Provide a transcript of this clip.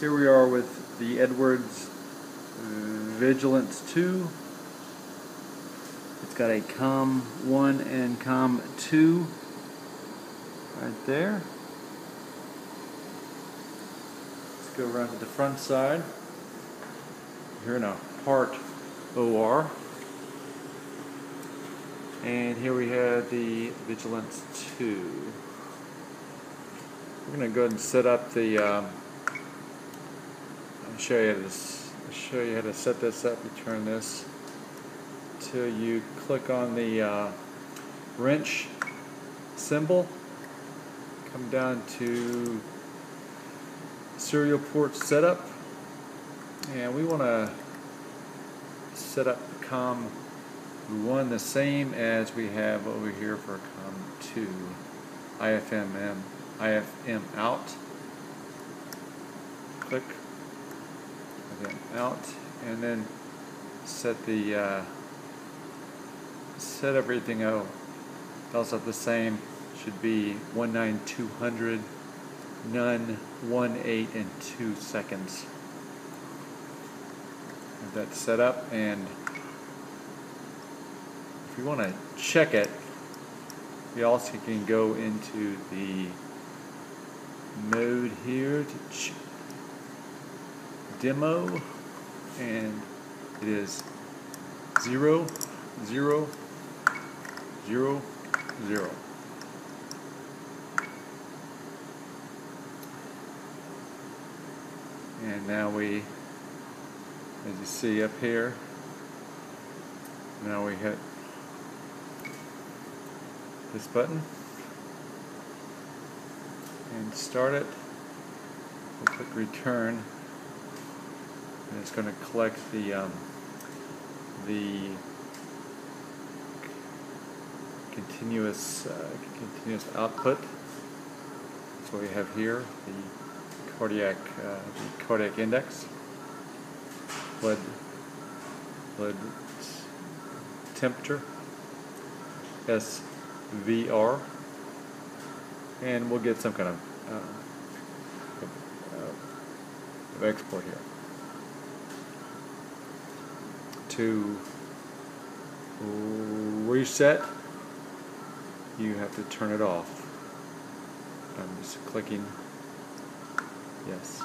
Here we are with the Edwards Vigilance 2. It's got a COM 1 and COM 2 right there. Let's go around to the front side. Here in a heart OR. And here we have the Vigilance 2. We're going to go ahead and set up the um, show you this. Show you how to set this up. You turn this till you click on the uh, wrench symbol. Come down to serial port setup, and we want to set up COM one the same as we have over here for COM two. IFMM, IFM out. Click them out and then set the uh, set everything else up the same. Should be 19200 none 1 8 and 2 seconds. Have that set up and if you want to check it you also can go into the mode here to demo and it is zero zero zero zero. And now we as you see up here now we hit this button and start it. We'll click return and it's going to collect the um, the continuous uh, continuous output. What we have here, the cardiac uh, the cardiac index, blood blood temperature, SVR, and we'll get some kind of, uh, of, of export here to reset, you have to turn it off. I'm just clicking yes.